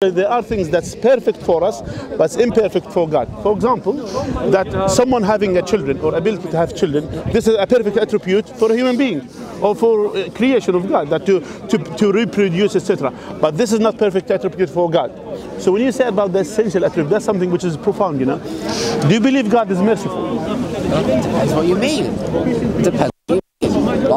There are things that's perfect for us, but it's imperfect for God. For example, that someone having a children or ability to have children, this is a perfect attribute for a human being or for uh, creation of God, that to, to, to reproduce, etc. But this is not perfect attribute for God. So when you say about the essential attribute, that's something which is profound, you know. Do you believe God is merciful? Depends what you mean. Depends.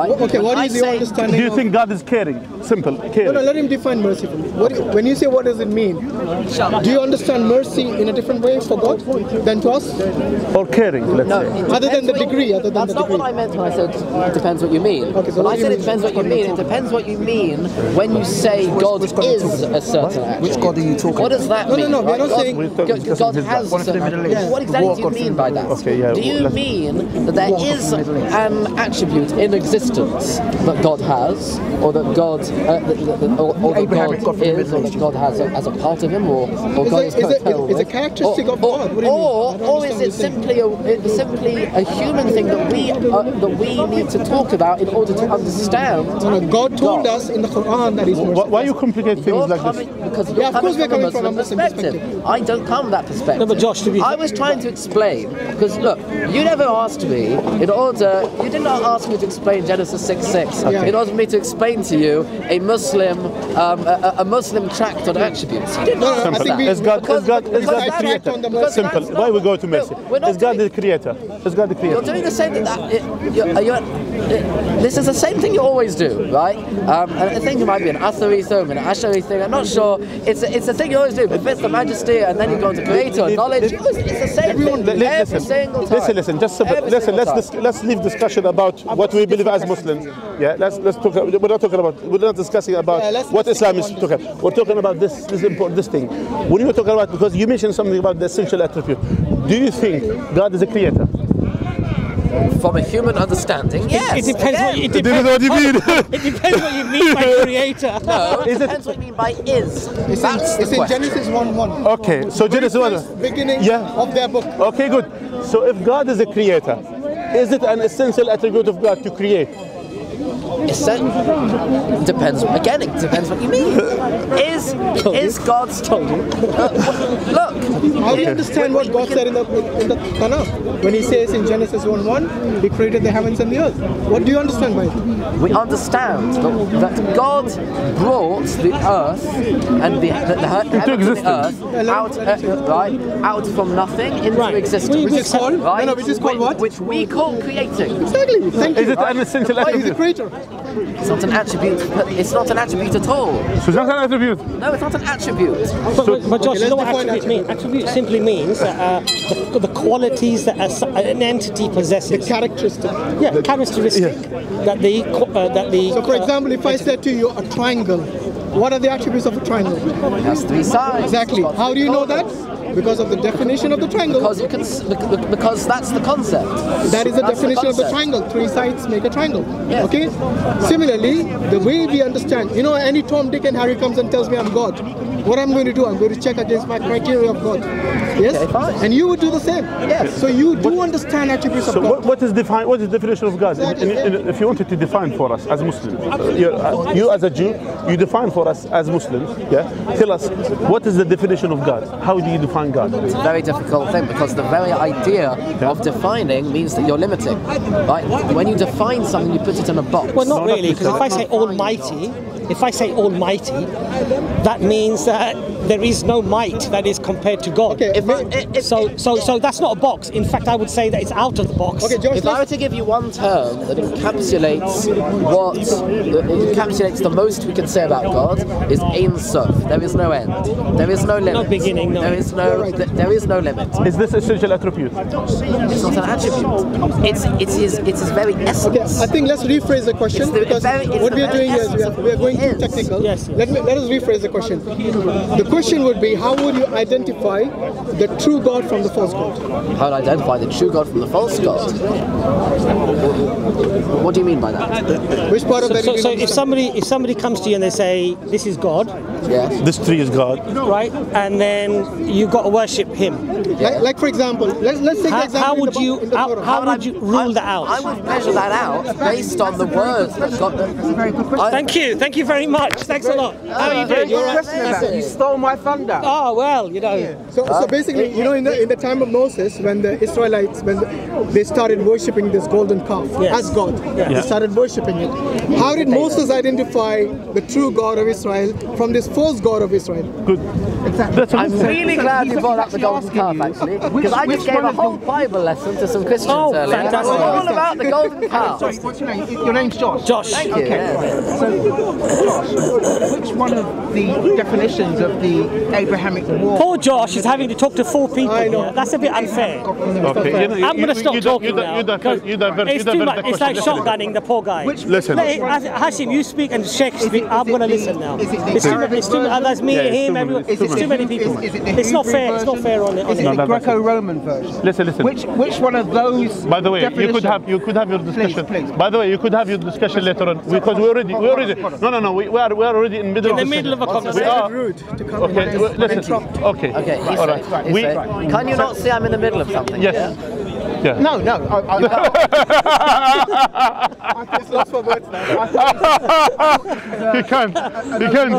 Right? Okay, what I your understanding? Do you think God is caring? Simple, No, caring. no, let him define merciful. What, when you say what does it mean? Do you understand mercy in a different way for God than to us? Or caring, let's No, say. Other than the degree, other than That's the not what. I meant when I said it depends what you mean. Okay, so when I said you it depends what you mean, it depends what you mean when you say God which God are is a certain attribute. Which God are you talking about? What does that mean? No, no, no, we're right? not saying- God, God has East. a certain attribute. What exactly do you mean by that? Okay, yeah, Do you mean that there is an attribute in existence that God has, or that God, uh, that, that, or, or that God God is, or that God has a, as a part of him, or, or Is God it- is is it- co-eternal is it a characteristic or, of God? What do or, or is it simply a, it's simply a human thing that we uh, that we need to talk about in order to understand? No, no, God told us in the Quran that He's Why, merciful. why you complicate things You're like coming this? because you're Yeah, of coming course we're from a coming from a Muslim Muslim perspective. perspective. I don't come that perspective. No, but Josh, to be I was trying to explain because look, you never asked me in order. You did not ask me to explain Genesis six six Yeah. in order for me to explain to you a Muslim um, a, a a Muslim tract on attributes. You didn't no, I ask think we- Is God, is God, is because God the creator? the Simple. Why we go to no, mercy? Is God doing- the creator? Is God the creator. You're doing the same thing. That, it, you're, you're, it, this is the same thing you always do, right? Um, and I think it might be an Athari thing, an Ashari thing. I'm not sure. It's a, it's a thing you always do. Befits the majesty, and then you go into creator, Li- knowledge. li- It's the same Everyone, thing li- every listen, single time. listen, listen. Just. Every listen. Let's time. dis- let's leave discussion about what we believe as Muslims. Yeah. Let's let's talk. We're not talking about. We're not discussing about Yeah, what Islam is on talking. We're talking about this this important this thing. When you're talking about because you mentioned something about the essential attribute. Do you think God is a creator? From a human understanding, yes. It depends what you, it depends, what you mean. it depends what you mean by creator. No, it- depends what you mean by is. It's That's in, it's in. Genesis 1 1. Okay. So Genesis Very one. beginning Yeah. of their book. Okay. Good. So if God is a creator, is it an essential attribute of God to create? It's a- depends. Again, it depends what you mean. Is is God's Told you. look? How do you understand what God said in the in the Tanakh when He says in Genesis 1 1, He created the heavens and the earth? What do you understand by it? we understand that, that God brought the earth and the, the, the heavens and the earth out, uh, right, out from nothing into Right. existence. Which is called right? no, no, which is called what? Which we call creating. Exactly. Thank Is you. it an essential He's the attribute? Creator. It's not an attribute. It's not an attribute at all. So it's not an attribute. No, it's not an attribute. But, but, but Josh, Okay, you know what define attribute means? Attribute simply means that, uh, the, the qualities that a s an entity possesses. The characteristic. yeah, characteristic that the uh, that the. So, for uh, example, if I said to you a triangle, what are the attributes of a triangle? It has three sides. Exactly. How do you know that? Corners. Because of the definition of the triangle. Because you can, s- because that's the concept. That is the That's definition of the triangle. Three sides make a triangle. Yeah. Okay? Similarly, the way we understand, you know, any Tom, Dick, and Harry comes and tells me I'm God. What I'm going to do, I'm going to check against my criteria of God. Yes? Okay. And you would do the same. Yes. So you do understand attributes of God. what, what is define? What is the definition of God? Exactly. In- in- if you wanted to define for us as Muslims, uh, you, uh, you as a Jew, you define for us as Muslims. Yeah. Tell us what is the definition of God? How do you define God? It's a very difficult thing because the very idea of defining means that you're limiting. Right? When you define something, you put it in a box. well, not not really, because if I say. Almighty, if I say Almighty, that means that there is no might that is compared to God. Okay. If I, if, So, so, so that's not a box. In fact, I would say that it's out of the box. Okay, Josh, If I were to give you one term that encapsulates what that encapsulates the most we can say about God is Ein Sof. There is no end. There is no limit. beginning, no There end. is no. there is no limit. Is this essential attribute? It's not an attribute. It's it's his it's his very okay. I think let's rephrase the question the because very- what we are doing here is we are, we are going who too technical. Yes, yes. Let, me, let us rephrase the question. The question would be how would you identify the true God from the false God? How to identify the true God from the false God? What, what do you mean by that? Which part of that So, so if somebody if somebody comes to you and they say this is God, Yes. this tree is God. right? And then you got to worship Him. Like, like for example, let's, let's take the How, example how would the, you the how, Torah. how would would I- you rule that out? I would measure that out based on the words that God. That's a very good question. Thank you, thank you very much. Thanks a lot. How are you doing? You're right. You stole my thunder. Oh well, you know. So, so basically, you know, in the in the time of Moses, when the Israelites, when the, they started worshiping this golden calf Yes. as God, Yeah. they started worshiping it. How did Moses identify the true God of Israel from this false God of Israel? Good. That's a I'm good thing. really glad you brought up the golden calf, actually, because I just gave a whole Bible lesson to some Christians Oh, earlier. fantastic. All about the golden calf. What's your name? Your name's Josh. Josh. Thank you. yeah. Josh, which one of the definitions of the Abrahamic war? Poor Josh is having to talk to four people. I know. here. That's a bit unfair. Okay. You know, you- I'm going to stop you- talking you, now. You, divert, you divert, you it's too much. It's like shotgunning the poor guy. Listen. Hashim, you speak and Sheikh speak. I'm going to listen now. is it the It's too, Arabic it's too, version? that's me, Yeah, it's him, everyone. many- It's too many people. is- is it It's not Hebrew fair. It's not fair on it. Is it No, the no, no. Greco-Roman version? Listen, listen. Which which one of those? By the way, you could have you could have your discussion. please. By the way, you could have your discussion later on because we already we already no no no we, we are we are already in the middle In of the middle of a We conversation. are. Rude to come Okay, in well, and listen. Okay. Okay, All Issa, right. Issa, We can you not see I'm in the middle of something? yes. Yeah. No, no. I, I, It's lost for words now. He can't. He can't.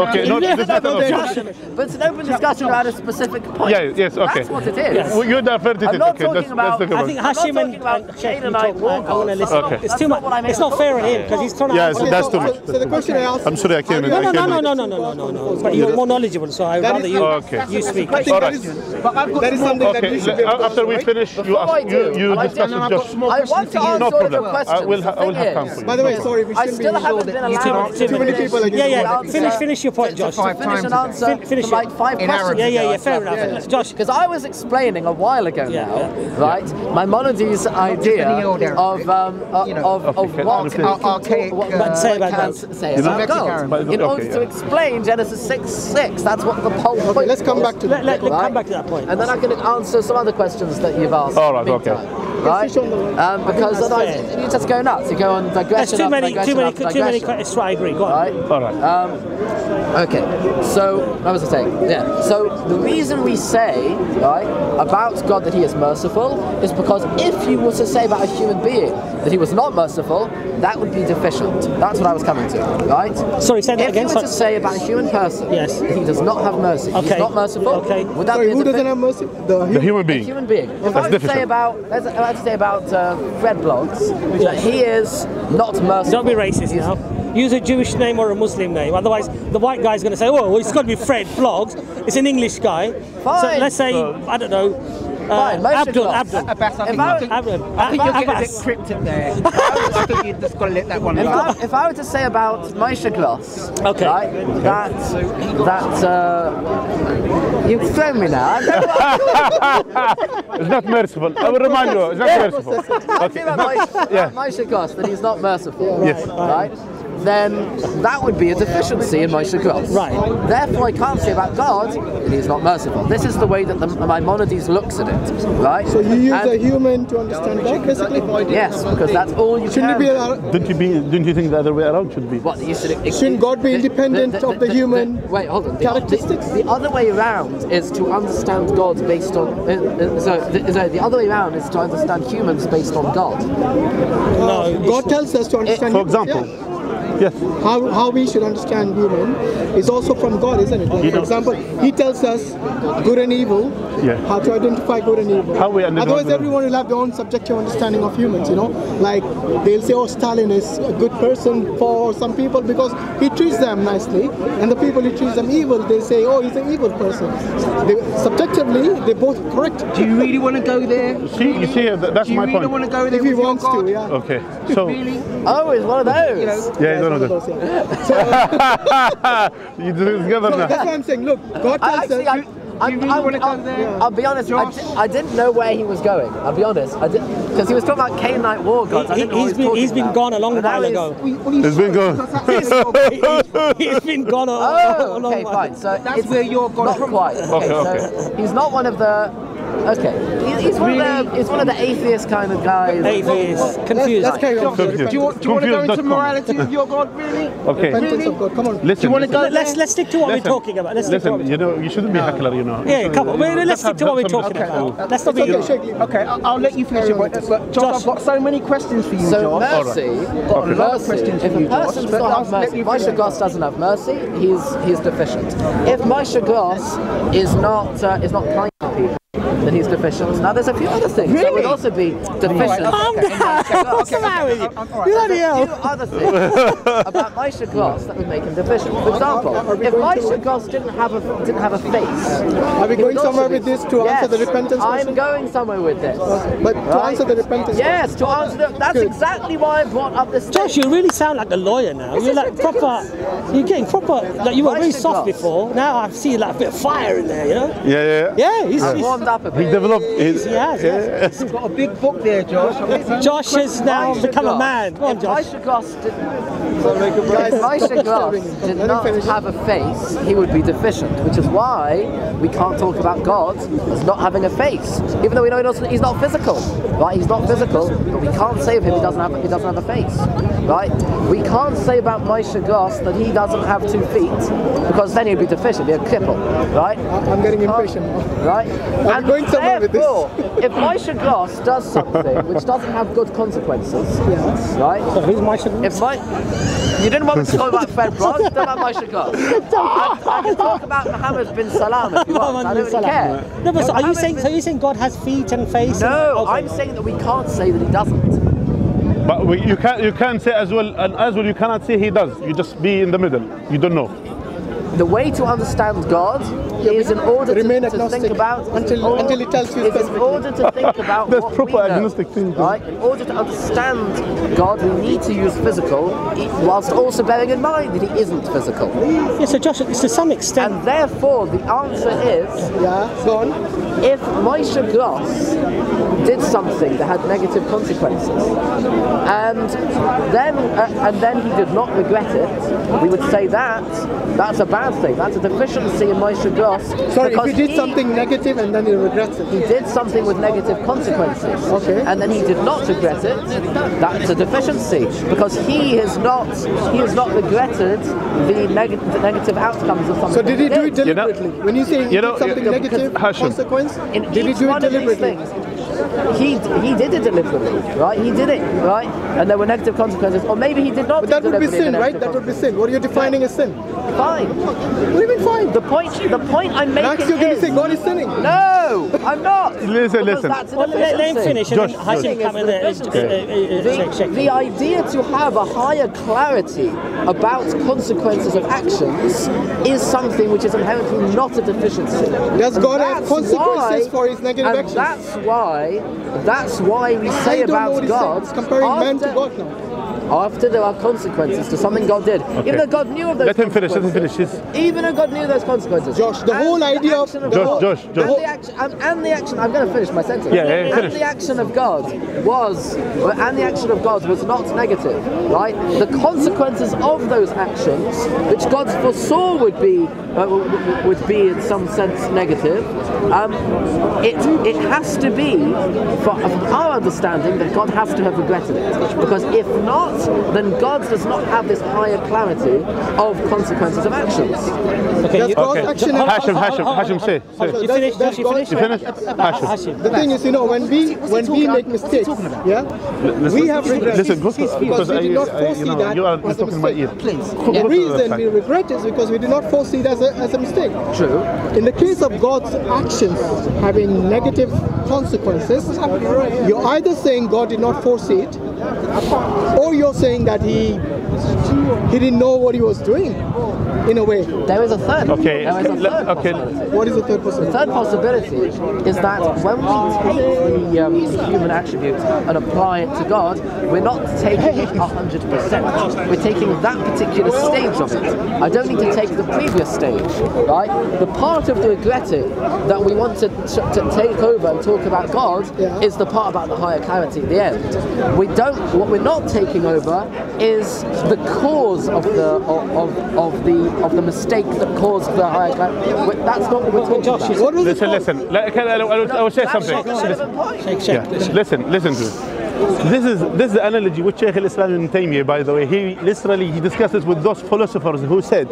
Okay. No, this is not an option. But it's an open discussion about a specific point. Yeah. Yes. Okay. That's what it is. Well, You diverted I'm it. not Okay. talking Let's, about- I think it. I'm not Hashim and, talking about and you Canaanite talk. war I, I want to gods. listen. Okay. It's too much. what I meant It's not fair on him because he's trying to. Yeah, that's too so, much. so the question I asked. I'm sorry, I came in. No, I no, no, no, no, no, no, no, no. But you're more knowledgeable, so I'd rather you Okay. you speak. I think All that right. is, but I've got that is some something that Okay. we should be able uh, to After we finish, you I ask, you you I like discuss with I've got Josh. I want to answer No all problem. your I will I will The have thing time for you. By the way, sorry, we I shouldn't still be haven't been You too allowed to too many people Yeah, yeah. Finish, finish your point, Josh. five finish an times answer Fin- finish to it. like five In questions. Yeah, yeah, yeah. Fair Yeah. enough. Josh, Because I was explaining a while ago Yeah, now, yeah. right? Maimonides' idea any old Arabic. of um, uh, You know. of, of what okay. can Archaic, what, uh, what say we about can God. say about Mexican In order to explain Genesis 6 6. That's what the whole point Okay, let's come back to let, let, let Right? come back to that point. And then I can answer some other questions that you've asked. All right, okay. Meantime, Right? Fish on the way. Um, because that's otherwise fair. you just go nuts. You go on There's too many, digression too many, after too many. digression. It's right. I agree. Go on. Right? All right. Okay, so what was I saying? Yeah, so the reason we say, right, about God that He is merciful is because if you were to say about a human being that He was not merciful, that would be deficient. That's what I was coming to, right? Sorry, say that If again. you were to say about a human person Yes. that He does not have mercy, Okay. He's not merciful, Okay. would that Sorry, be a who doesn't have mercy? The, The human a being. human being. If That's I were to say about, let's, to say about uh, Fred Bloggs, that he is not merciful. Don't be racist He's- now. Use a Jewish name or a Muslim name. Otherwise, the white guy's going to say, "Oh, well, it's got to be Fred Bloggs. It's an English guy." So let's say, I don't know, Fine, Moshe Abdul. Abdul. Abbas, I think, I- I think, Abdul. I think you're getting a bit cryptic there. I think you've just got to let that one If go. I, if I were to say about Moshe Gloss, Okay. right, that that uh, you've thrown me now. I don't know It's not merciful. I will remind you. It's not merciful. what I about Moshe, Yeah. Moshe Gloss that he's not merciful. Yes. Right. Then that would be a deficiency in Moshe Gloss. Right. Therefore, I can't say about God that he's not merciful. This is the way that the Maimonides looks at it. Right. so you use And- a human to understand God, basically? Yes, because that's all you Shouldn't can. be allowed? Don't you be? Don't you think the other way around should be? What you should Shouldn't God be independent of the human wait, hold on. The- characteristics? The, the other way around is to understand God based on. Uh, uh, so, the, so the other way around is to understand humans based on God. No, God tells us to understand For example, yeah. Yes. how, how we should understand human is also from God, isn't it? Like, You for know- example, He tells us good and evil, Yeah. how to identify good and evil. How we understand Otherwise, everyone will have their own subjective understanding of humans. You know, like they'll say, "Oh, Stalin is a good person for some people because he treats them nicely," and the people he treats them evil, they say, "Oh, he's an evil person." They, subjectively, they're both correct. Do you really want to go there? See, you see, that- that's Do you my really point. want to go there If he with wants God? to, yeah. Okay. So Really? Oh, it's one of those. You know, yeah, you One don't those, yeah. that. you do it together So that's what I'm saying. Look, God tells us. I, I, really I, I. I'll be honest. I, I didn't know where he was going. I'll be honest. Because he was talking about Canaanite war gods. I He- didn't know he was been- he's talking been gone a long while he's- ago. It's been going. he's been gone a, Oh, a long okay, while. fine. So That's where you're gone not from. quite. Okay, Okay, so he's not one of the Okay, he's one of the he's one of the atheist kind of guys. Atheist, confused. Let's carry on. Confused. Do you, want- do you want to go into Confused.com. morality of your God, really? Okay. Repentance of God. Come on. Listen, you wanna go- Let's let's stick to what listen, we're talking about. Let's stick to what Listen, we're you know, you shouldn't be a heckler, you know. Yeah, come on. Well, let's stick to what we're talking respect. about. Let's not be. Okay. Okay, I'll, I'll let you finish it, but, but Josh, I've got so many questions for you, So Josh. mercy, Got a lot of questions for you, Josh. person does but not have mercy, you Moshe finish. Goss doesn't have mercy. He's he's deficient. If Moshe Goss is not uh, is not kind to people, then he's deficient. Now there's a few other things that would also be oh, deficient. Calm down. What's the matter with you? Bloody There's a hell. few other things about Moshe Goss that would make him deficient. For example, if going to- Goss didn't have a didn't have a face, Are we going somewhere with this to answer the Yes, repentance I'm question? going somewhere with this. Uh, but to Right? answer the repentance Yes, to answer the, that's Good. exactly why I brought up this. Josh, thing. you really sound like a lawyer now. You're is like proper. You're getting proper. Like you were Why very soft God? before. Now I see like a bit of fire in there. You know? Yeah, yeah. Yeah, he's, I've he's warmed up a He bit. developed. His, he has. yes. You've got a big book there, Josh. Josh has now Moshe become a man. Come on, if Josh. Moshe Goss did, Guys, if Moshe stop Goss disturbing him. did Let him not have a face, he would be deficient, which is why we can't talk about God as not having a face, even though we know he doesn't- he's not physical, right? He's not physical, but we can't say of him he doesn't have he doesn't have a face, right? We can't say about Moshe Goss that he doesn't have two feet, because then he'd be deficient, he'd be a cripple, right? I'm getting impatient. Right? I'm going somewhere with this. Therefore, if Moshe Goss does something which doesn't have good consequences, right? So who's my son? If my you didn't want me to talk about Fred Bros, don't about Moshe Goss. I, I can talk about Mohammed bin Salman if you want. I don't really care. No, but so are you Mohammed saying? bin- So you're saying God has feet and face? No, and, okay. I'm saying that we can't say that he doesn't. but we, you can you can say as well, and as well you cannot say he does. You just be in the middle. You don't know. The way to understand God is in order to, remain to agnostic think about until- order- until he tells you is in order to think about That's what proper we agnostic thinking. right? In order to understand God, we need to use physical, whilst also bearing in mind that He isn't physical. Yeah, so Josh, to some extent, And therefore, the answer is Yeah, go on. if Moshe Gross did something that had negative consequences, and then uh, and then he did not regret it, we would say that that's a bad thing. That's a deficiency in Moshe Gross. Sorry, if he did he- something negative and then he regrets it. he did something with negative consequences, Okay. and then he did not regret it. That's a deficiency because he has not he has not regretted the, neg- the negative outcomes of something. So did he that do it You know- deliberately? when you say he you know, did something you- negative Hashim. consequence, in did he each do it one of these deliberately? Things, he he did it deliberately, right? He did it, right? And there were negative consequences, or maybe he did not. But that would be sin, right? That would be sin. What are you defining as sin? Fine. What do you mean fine? The point the point I'm making Max, you're going to is say God is sinning. no, I'm not. Listen, listen. Well, let, let him finish. Josh, and then Hashim Josh. come in there. uh, uh, The, shake- shake. the idea to have a higher clarity about consequences of actions is something which is inherently not a deficiency. Does God have that's consequences why- for his negative and actions? That's why. That's why we say I don't know about God. It's comparing man to after- God now. After there are consequences to something God did, even though God knew of those. Let him finish. Let him consequences, finish. His, Even though God knew those consequences. Josh, the And whole idea of- action the Josh, God- Josh, Josh. And the action, and, and the action. I'm going to finish my sentence. Yeah, yeah, and finish. the action of God was, and the action of God was not negative, right? The consequences of those actions, which God foresaw would be uh, w- w- would be in some sense negative, um, it it has to be, for, from our understanding, that God has to have regretted it, because if not, then God does not have this higher clarity of consequences of actions. Okay, Does you, Okay. action Hold- have Hashim, hold- Hashim, hold- Hashim, hold- say, hold- You finished, Does You God- finished? You finished? Hashim. Hashim. The thing is, you know, when we when we make mistakes, yeah, we have regrets. Listen, because because we did uh, not foresee that you are as a talking in my mistake. ear. Please. The reason we regret is because we did not foresee it as a, as a mistake. True. In the case of God's actions having negative consequences, you're either saying God did not foresee it, or you're saying that he he didn't know what he was doing. In a way, There is a third. Okay, There is a third okay. possibility. what is the third The possibility? third possibility is that when we take the, um, human attributes and apply it to God, we're not taking it 100%. We're taking that particular stage of it. I don't need to take the previous stage, right? The part of the regretting that we want to, to, to take over and talk about God Yeah. is the part about the higher clarity at the end. We don't, what we're not taking over is the cause because of the of, of, of the of the mistake that caused the higher. cli- That's not what we're talking Josh, about. What Listen, listen. Like, can I, I, will- I will say something. not the relevant point. Sheikh, Sheikh, Yeah. listen. Listen, listen to it. This is this is the analogy which Sheikh al-Islam ibn Taymiyyah, by the way, he literally he discusses with those philosophers who said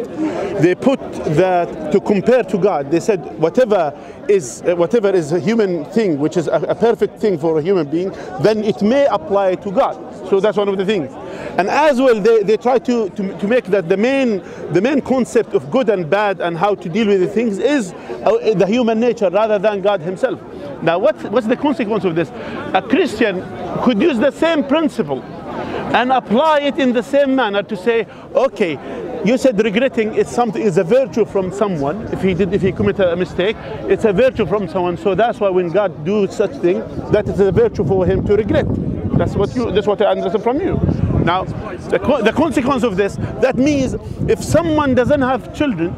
they put that to compare to God. They said whatever is uh, whatever is a human thing, which is a, a perfect thing for a human being, then it may apply to God. So that's one of the things. And as well, they, they try to, to, to make that the main the main concept of good and bad and how to deal with the things is uh, the human nature rather than God Himself. Now, what, what's the consequence of this? A Christian could use the same principle and apply it in the same manner to say, okay, you said regretting is something is a virtue from someone. If he did, if he committed a mistake, it's a virtue from someone. So that's why when God do such thing, that is a virtue for him to regret. That's what you. That's what I understand from you. Now, the, co- the consequence of this, that means if someone doesn't have children,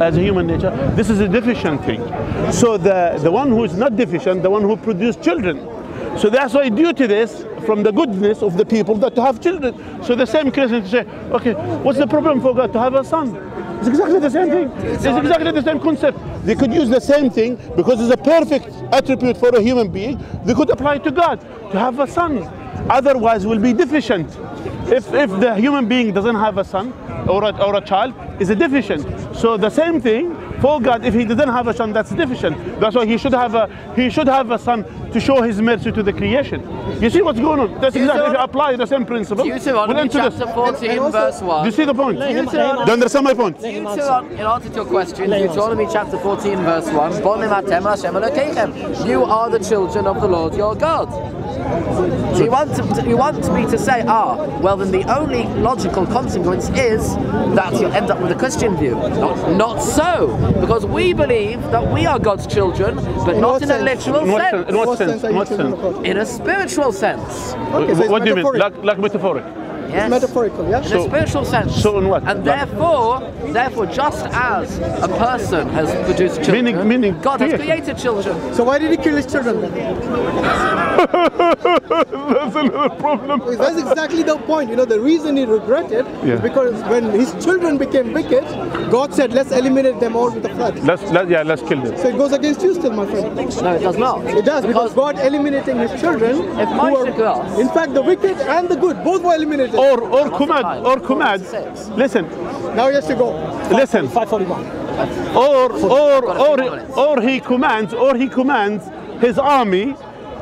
as a human nature, this is a deficient thing. So the, the one who is not deficient, the one who produced children. So that's why due to this, from the goodness of the people that to have children. So the same Christians say, okay, what's the problem for God to have a son? It's exactly the same thing. It's exactly the same concept. They could use the same thing because it's a perfect attribute for a human being. They could apply to God to have a son. Otherwise, will be deficient. If, if the human being doesn't have a son or a, or a child, is a deficient. So the same thing for God. If he doesn't have a son, that's deficient. That's why he should have a he should have a son to show his mercy to the creation. You see what's going on? That's exactly if you apply the same principle. we'll Deuteronomy chapter 14, And also- verse Do 1. you see the point? Let him- Do let him you understand my point? Let him. Deuteron- in answer to your question, Deuteronomy chapter 14, verse 1, Bonim atem Hashem Elokeichem. You are the children of the Lord your God. So you want, to, you want me to say, ah, well then the only logical consequence is that you end up with a Christian view. Not, not so, because we believe that we are God's children, but In not what in a literal In sense. sense? In what sense? In what children sense? of God? In a spiritual sense. Okay, so what do you mean? Like, like metaphoric? Yes. Metaphorical, yeah? in a spiritual sense. so in what? And Like- therefore, therefore, just as a person has produced children, Meaning- meaning God has creation. created children. So why did he kill his children then? That's another problem. That's exactly the point. You know, the reason he regretted Yeah. because when his children became wicked, God said, let's eliminate them all with the flood. Let's let, yeah, let's kill them. So it goes against you still, my friend. No, it does not. It does because God eliminating his children. If who Moshe are- Glass- in fact, the wicked and the good both were eliminated. Or or What's command the time? or. Six. Listen, Now he has to go. listen. 541. or or got a few or or he commands or he commands his army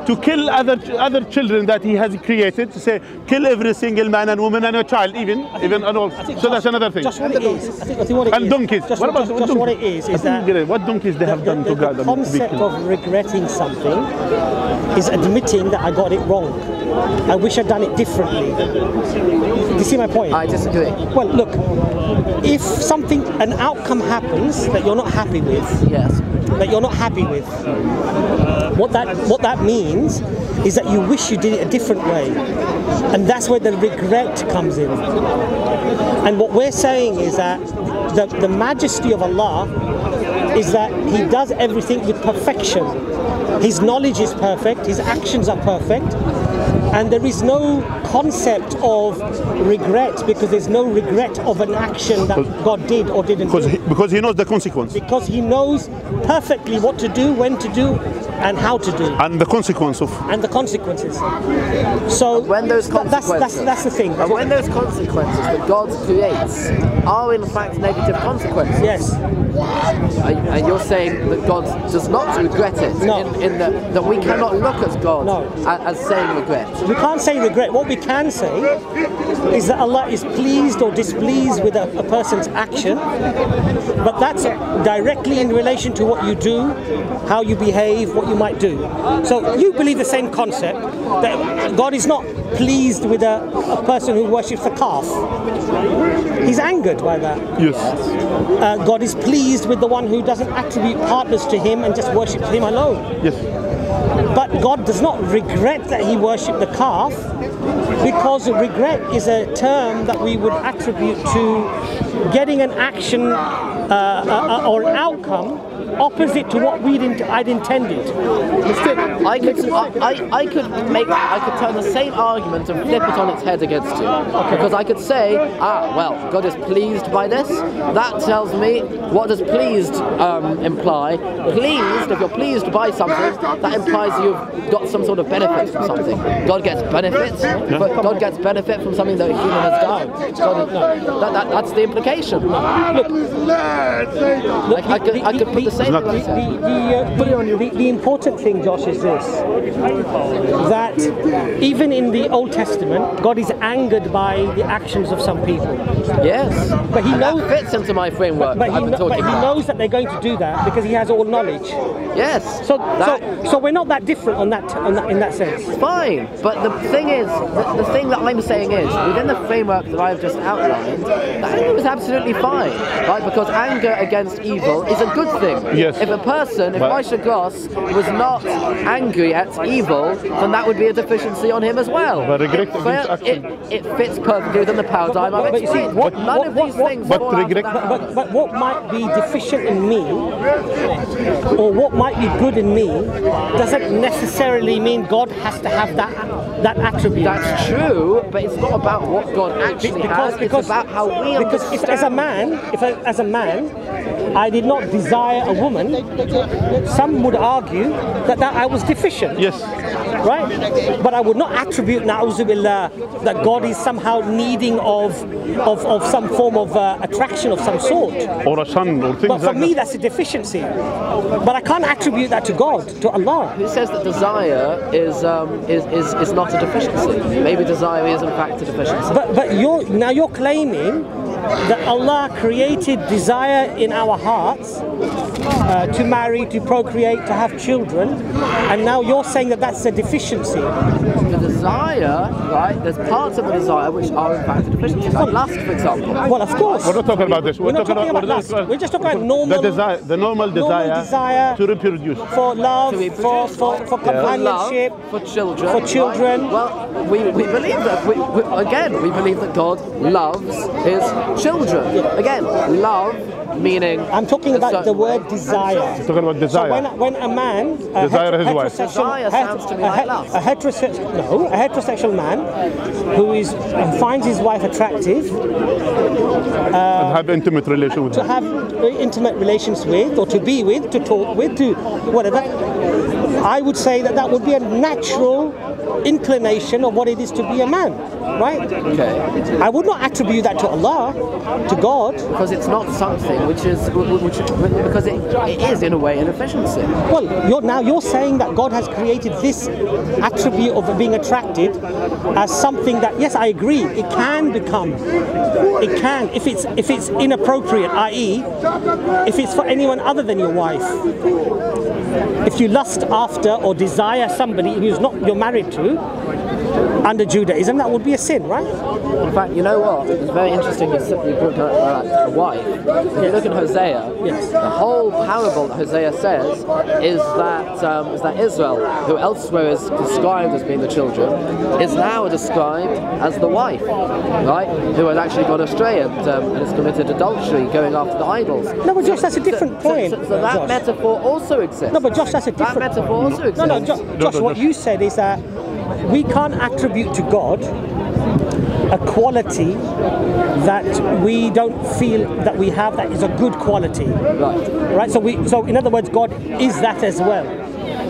to kill other other children that he has created to say kill every single man and woman and a child even even and all so just- that's another thing Just what it is. I think, I think what it and is- donkeys Just, what about just, just what it is is think that it. what donkeys they have the, done the, to the God and to be concept killed? of regretting something is admitting that I got it wrong. I wish I'd done it differently. Do you see my point? I disagree. well, look, if something, an outcome happens that you're not happy with, Yes. That you're not happy with, what that what that means is that you wish you did it a different way, and that's where the regret comes in. And what we're saying is that the, the majesty of Allah is that He does everything with perfection. His knowledge is perfect, His actions are perfect, and there is no concept of regret because there's no regret of an action that God did or didn't because do. he, because he knows the consequence because He knows perfectly what to do, when to do, and how to do, and the consequence of and the consequences. So When those that- that's, consequences, that's, that's the thing. And when those consequences that God creates are in fact negative consequences, Yes. and and you're saying that God does not regret it, No. in, in that, that we cannot look at God No. a- as saying regret. We can't say regret. What we can say is that Allah is pleased or displeased with a, a person's action, but that's directly in relation to what you do, how you behave, what you might do. So you believe the same concept that God is not pleased with a, a person who worships a calf. He's angered by that. yes Uh, God is pleased with the one who doesn't attribute partners to Him and just worships Him alone. yes But God does not regret that he worshipped the calf because regret is a term that we would attribute to getting an action uh, uh, uh, or an outcome opposite to what we'd in- I'd intended. I could, I, I, I could make, I could turn the same argument and flip it on its head against you. Because I could say, ah, well, God is pleased by this. That tells me, what does pleased um, imply? Pleased, if you're pleased by something, that implies you've got some sort of benefit from something. God gets benefits, but God gets benefit from something that a human has done. God, that, that, that's the implication. Like, I could, I could put the same the, thing on its the, the, uh, the, the important thing, Josh, is this that even in the Old Testament, God is angered by the actions of some people. Yes, But he And knows- that fits into my framework. But that he, I've been kno- but talking he knows that they're going to do that because he has all knowledge. Yes. So, that, so, so we're not that different on that, on that in that sense. fine. But the thing is, the, the thing that I'm saying is, within the framework that I've just outlined, the anger was absolutely fine, right? Because anger against evil is a good thing. Yes. If a person, if But- Maisha Gloss was not angry at evil, then that would be a deficiency on him as well. But regret it, against it, it fits perfectly within the paradigm But- I've but you see, what- None what- of these what- things but fall out of regret- that. But, but what might be deficient in me, or what might be good in me, doesn't necessarily mean God has to have that that attribute. That's true, but it's not about what God actually because, has. because it's about how we because if as a man, if I, as a man, I did not desire a woman, some would argue that, that I was deficient. Yes. Right? But I would not attribute na'uzubillah that God is somehow needing of of, of some form of uh, attraction of some sort. Or a son or things But for like me, that. that's a deficiency. But I can't attribute that to God, to Allah. Who says that desire is, um, is, is, is not a deficiency? Maybe desire is in fact a deficiency. But but you're now you're claiming that Allah created desire in our hearts uh, to marry, to procreate, to have children, and now you're saying that that's a deficiency. The desire, right, there's parts of the desire which are in fact a deficiency. Like lust, for example. Well, of course. We're not talking about this. We're not talking about lust. We're just talking about normal- the desire, the normal desire, desire to reproduce. For love, To for, reproduce. for, for For love, companionship. for children. For children. right? Well, we, we believe that. We, we, again, we believe that God loves his children. Again, love meaning. I'm talking about the certain way. word desire. Talking about So desire. when, when a man, a Desire his wife. heterosexual, Desire sounds to me a, like he- lust. a heterosexual, no, a heterosexual man who is who finds his wife attractive uh, and have intimate relation with to her. have intimate relations with, or to be with, to talk with, to whatever. I would say that that would be a natural inclination of what it is to be a man, right? Okay. I would not attribute that to Allah, to God. Because it's not something which is which because it, it is in a way an efficiency. Well, you're, now you're saying that God has created this attribute of being attracted as something that, yes, I agree, it can become, it can, if it's if it's inappropriate, i.e., if it's for anyone other than your wife. If you lust after or desire somebody who's not you're married to, under Judaism, that would be a sin, right? In fact, you know what? It's very interesting you, s- you brought up uh, a wife. If you look in Hosea, Yes. the whole parable that Hosea says is that um, is that Israel, who elsewhere is described as being the children, is now described as the wife, right? Who has actually gone astray and, um, and has committed adultery, going after the idols. No, but Josh, that's a different so, point. So, so that Josh. metaphor also exists. No, but Josh, that's a different. that different. metaphor also exists. No, no, Jo- Josh. no, what Josh. you said is that we can't attribute to God a quality that we don't feel that we have that is a good quality, Right. right? So we, so in other words, God is that as well.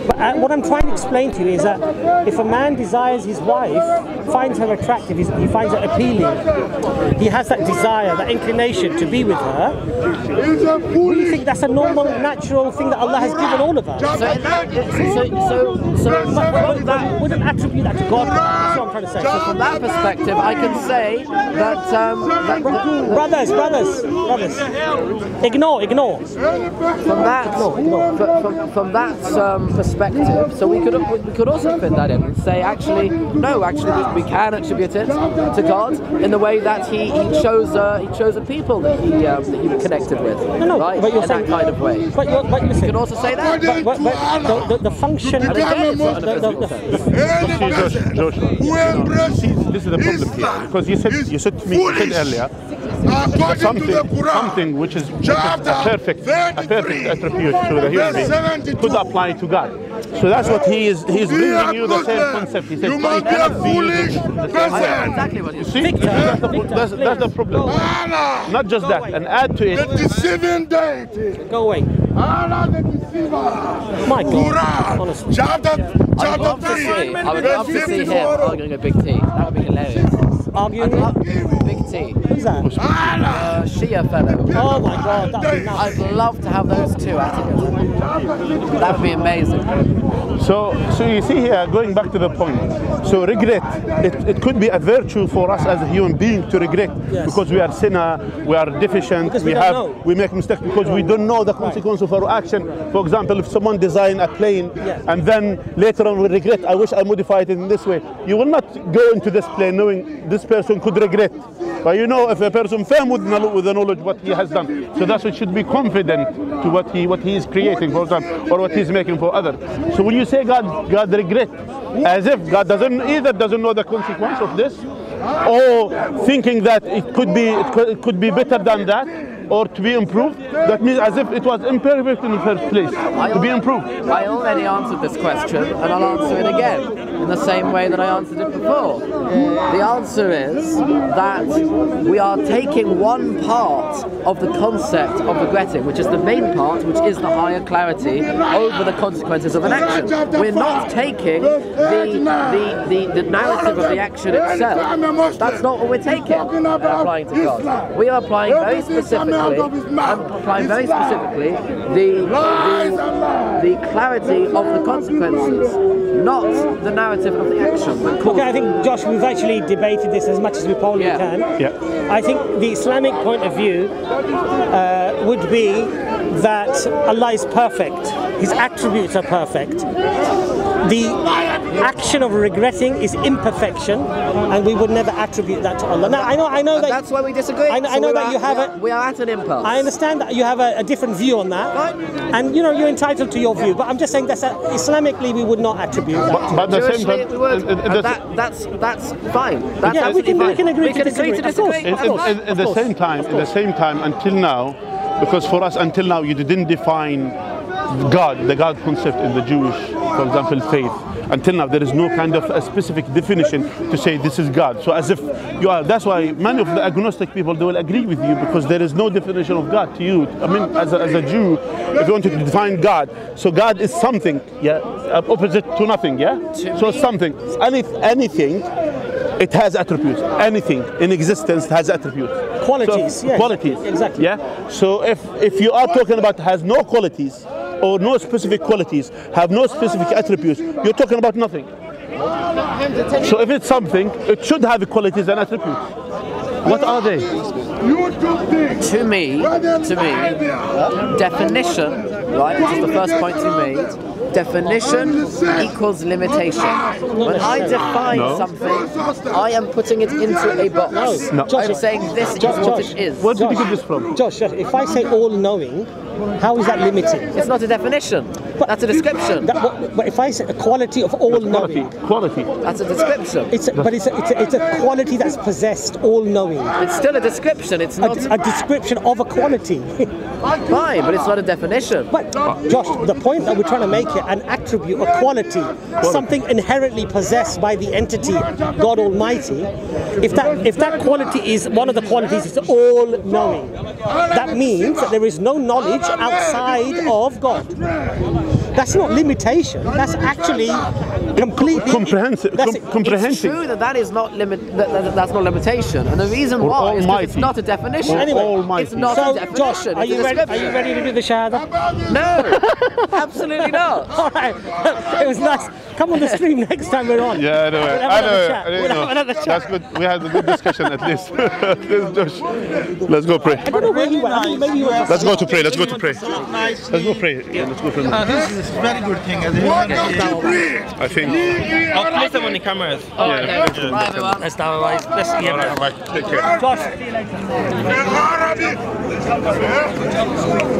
But uh, what I'm trying to explain to you is that if a man desires his wife, finds her attractive, he finds her appealing, he has that desire, that inclination to be with her, we think that's a normal, natural thing that Allah has given all of us. So, so, so, so, But, that, wouldn't attribute that to God. That's what I'm trying to say. So from that perspective, I can say that, um, that, that- brothers, brothers, brothers, ignore, ignore. from that fr- from, from that um, perspective, so we could we could also fit that in and say actually no, actually we, we can attribute it to God in the way that He, he chose uh, He chose a people that He um, that He connected with, No, no, right? but you're in saying that kind of way. But, you're, but You listen, can also say that. but, but, but the, the, the function. And again, it's the- the- physical the- sense. See, Josh, Josh, see, this is the problem here because you said you said to me you said earlier according something, to the Quran. something which is, which is a perfect, a perfect attribute to the human being could apply to God. So that's what he is. He's We bringing you the same concept. He said You must be a foolish used in the same person. Exactly what You you see, that's the, that's, that's the problem. Not just that, and add to the it. deceiving deity. Go away. Allah, the deceiver. My God. Quran, Honestly. chapter, I would chapter love to 3, see. I would verse love to see him arguing a big T. That would be hilarious. Arguing? I'd big T. Who's that? Allah, Uh, Shia fellow. Oh my God, that would be nuts. I'd love to have those two at it. That would be amazing. So, so you see here, going back to the point. So regret, it, it could be a virtue for us as a human being to regret Yes. because we are sinner, we are deficient, Because we we, have, know. we make mistakes because we don't know the consequence of our action. For example, if someone design a plane Yeah. and then later on we regret, I wish I modified it in this way. You will not go into this plane knowing this person could regret. But you know, if a person firm with, with the knowledge what he has done, so that's what should be confident to what he what he is creating, for example, or what he's making for others. So when you say God, God regret, as if God doesn't either doesn't know the consequence of this, or thinking that it could be it could, it could be better than that, or to be improved. That means as if it was imperfect in the first place to be improved. I already answered this question, and I'll answer it again in the same way that I answered it before. The answer is that we are taking one part of the concept of regretting, which is the main part, which is the higher clarity over the consequences of an action. We're not taking the, the, the, the narrative of the action itself. That's not what we're taking and applying to God. We are applying very specifically, I'm applying very specifically the, the, the clarity of the consequences, not the narrative of the action. Okay, I think Josh, we've actually debated this as much as we probably Yeah. can. Yeah. I think the Islamic point of view uh, would be that Allah is perfect. His attributes are perfect. The action of regretting is imperfection, and we would never attribute that to Allah. Now, I know, I know that. That's why we disagree. I know- I know that at- you have we a- are- We are at an impasse. I understand that you have a, a different view on that, Right. and you know you're entitled to your view. But I'm just saying that Islamically we would not attribute that. But, but the same we would. And that, that's that's fine. That's Yeah, we absolutely can- we can agree We to can agree to disagree. Of course. disagree. in, in, in, in the same time, in the same time, until now, because for us, until now, you didn't define God, the God concept in the Jewish, for example, faith. Until now, there is no kind of a specific definition to say this is God. So as if you are. That's why many of the agnostic people they will agree with you because there is no definition of God to you. I mean, as a, as a Jew, if you want to define God, so God is something, yeah, uh, opposite to nothing, yeah. so me- something, any anything it has attributes. Anything in existence has attributes. Qualities, So, yes, qualities. exactly. Yeah. So if if you are talking about has no qualities or no specific qualities, have no specific attributes, you're talking about nothing. So if it's something, it should have qualities and attributes. What are they? To me, to me, definition, right, which is the first point you made, definition equals limitation. When I define No. something, I am putting it into a box. No. I'm saying this is Josh, what Josh, it is. Where did you get this from? Josh, Josh, if I say all-knowing, how is that limiting? It's not a definition. But That's a description. That, what, but if I say a quality of Quality. all-knowing, Quality. That's a description. it's a, but it's a, it's, a, it's a quality that's possessed, all-knowing. It's still a description. It's A, not a description of a quality. fine, but it's not a definition. but Josh, the point that we're trying to make here, an attribute, a quality, something inherently possessed by the entity, God Almighty. If that if that quality is one of the qualities is all-knowing, that means that there is no knowledge outside of God. That's not limitation. That's actually completely Comprehensive. That's com- comprehensive. It's true that that is not limit. That, that- that's not limitation, and the reason Or why is because it's not a definition. Or Anyway, almighty. It's not a So, definition. Josh, are you ready? Are you ready to do the shahada? No, absolutely not. All right. It was nice. Come on the stream next time we're on. Yeah, I know. We'll have I know. chat. I We'll know. have another chat. That's good. We had a good discussion at least. Let's Josh. Let's go pray. I don't know where he went. Maybe he went. Let's go to pray. Let's go to pray. Let's go pray. Yeah, let's go pray. Uh, this is a very good thing. What does it mean? I think. I'll place them on the cameras. Okay, bye everyone. Let's now, right. Let's yeah. All right, bye. Take care. Josh, In Arabic.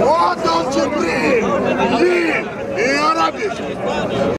What does it mean? Lean in Arabic.